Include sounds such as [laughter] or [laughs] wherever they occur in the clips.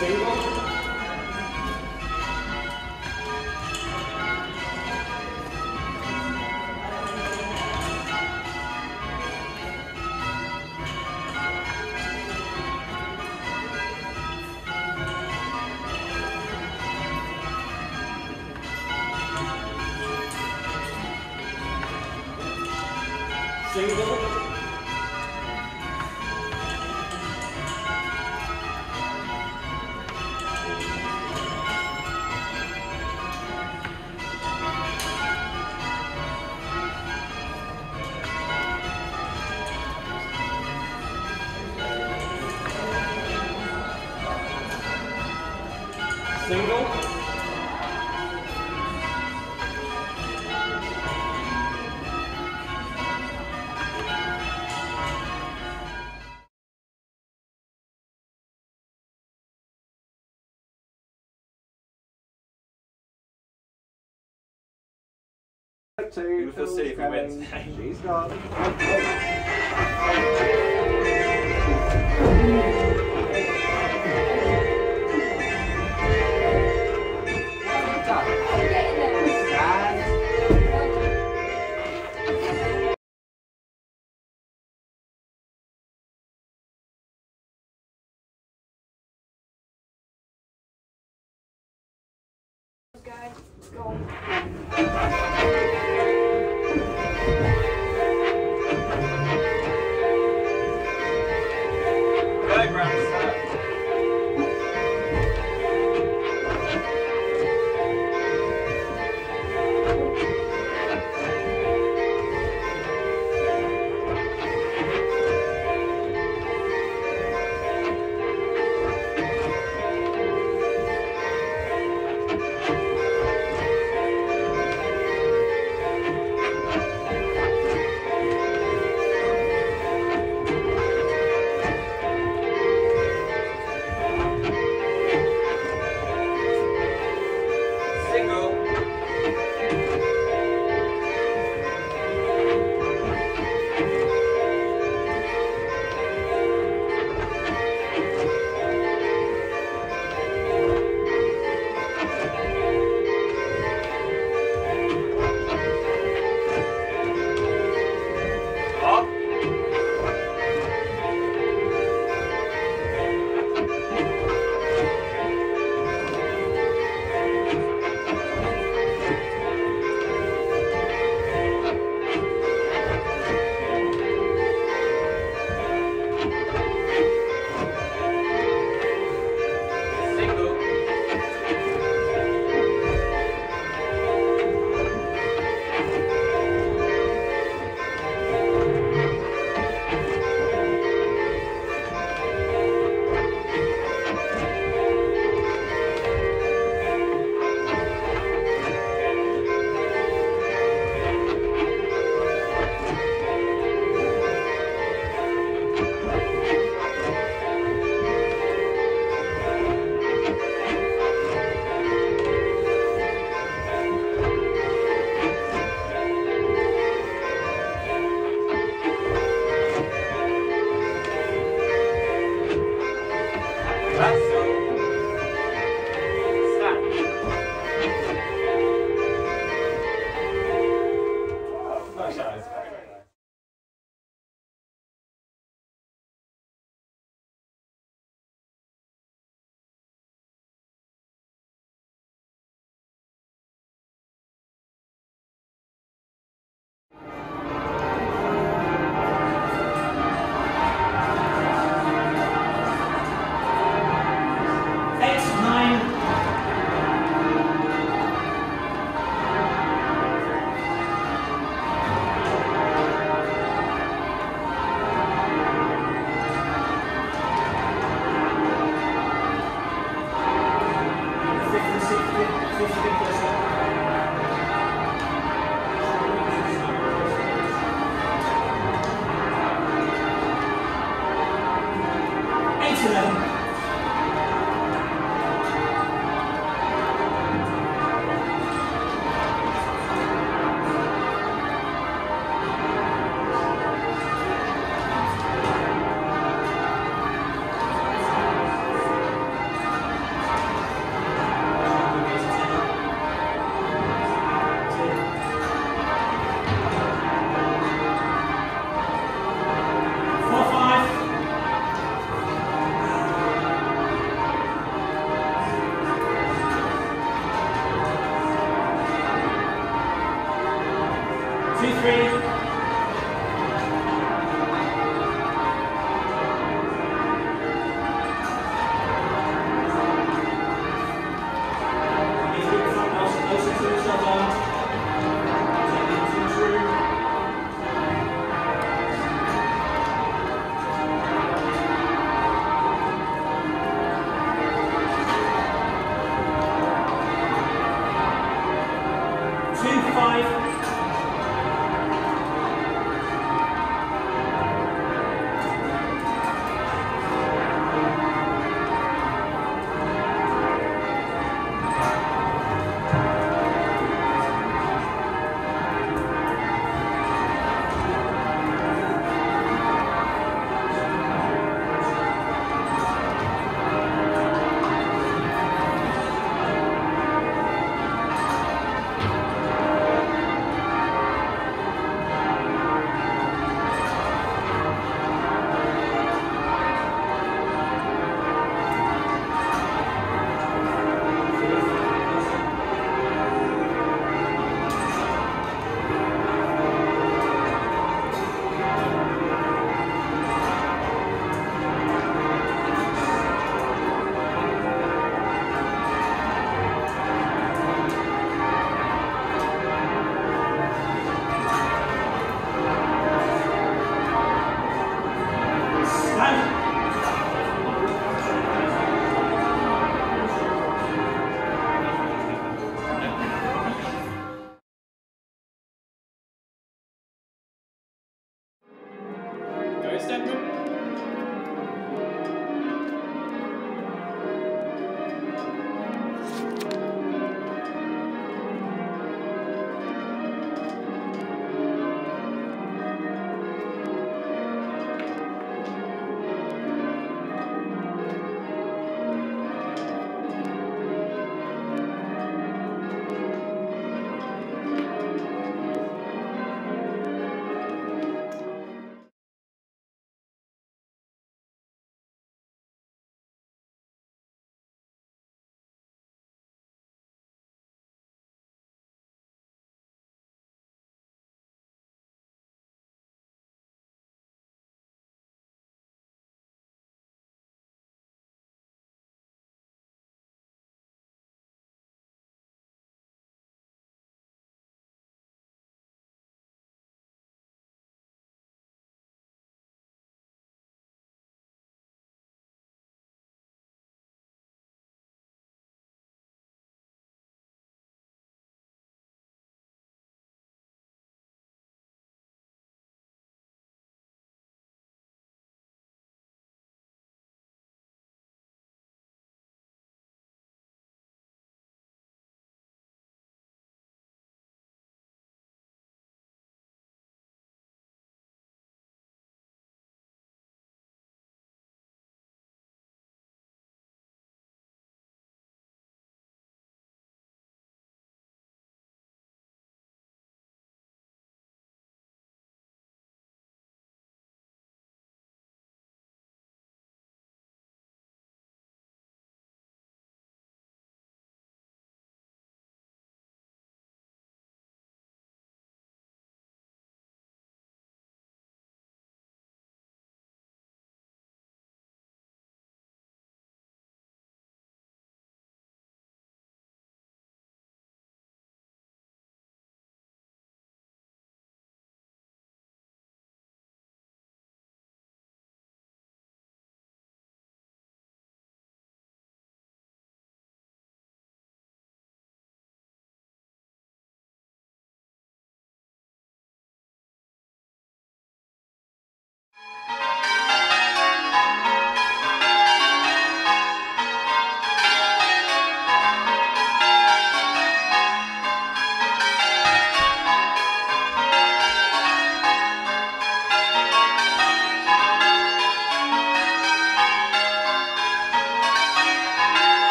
single. To We'll see if he wins. She's gone. [laughs] Guys, go.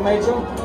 Robert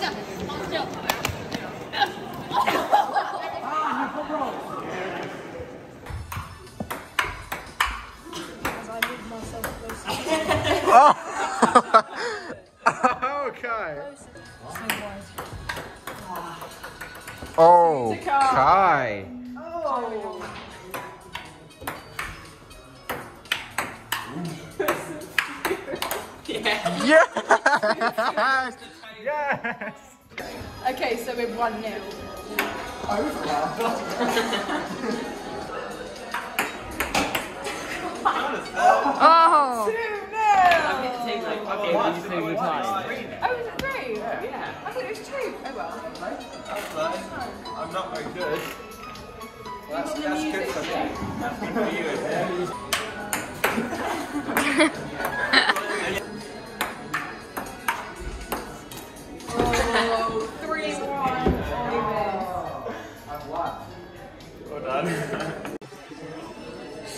Major. [laughs] okay. Oh, [laughs] Kai. [laughs] Yes! yes! [laughs] Okay, so we're 1 0. Oh! [laughs] Oh, was it three? Yeah. I thought it was two. Oh well. I'm not very good. That's, that's good for me. Oh, [laughs]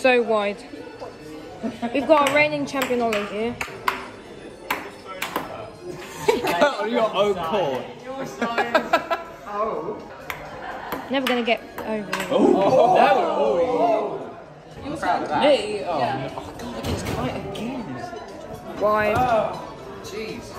So wide. We've got a reigning champion Ollie here. [laughs] on Your own court. [laughs] Never gonna get over it. Oh. Oh. Me? Oh, yeah. oh god, it's quite again. Wide. Oh. Jeez.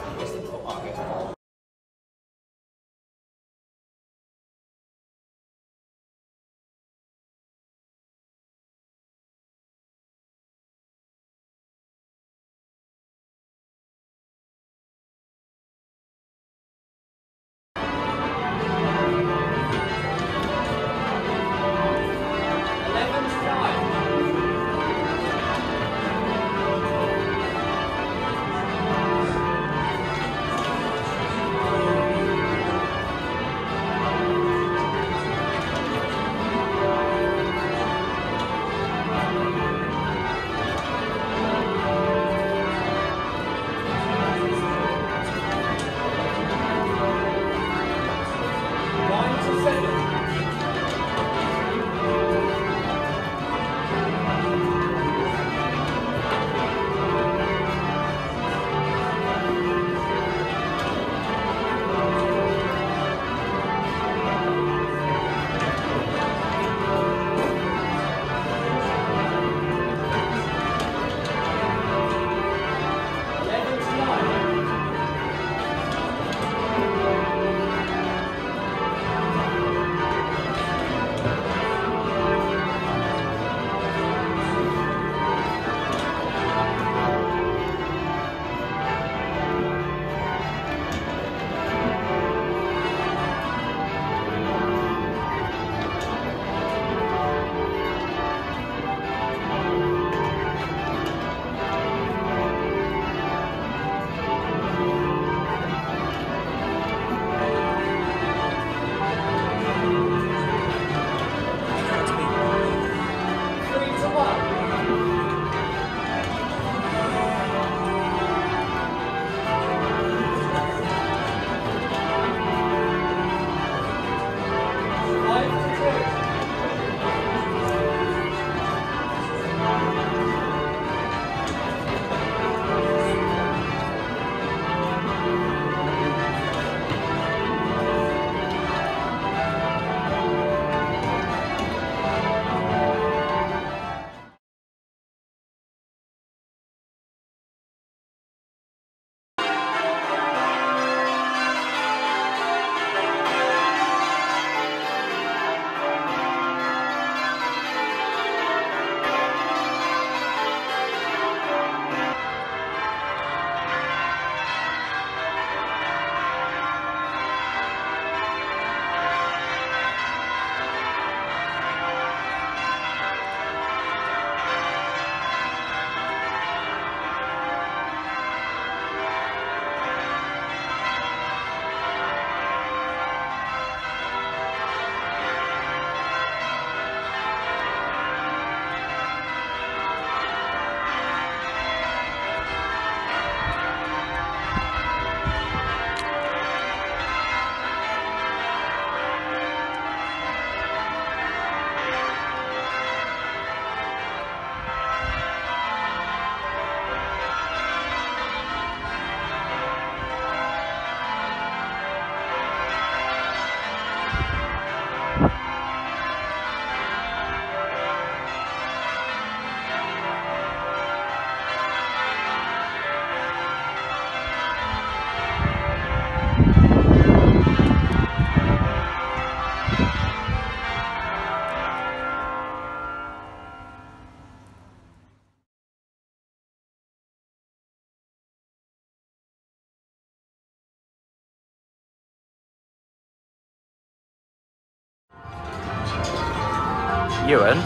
Ewan,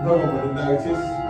No one would.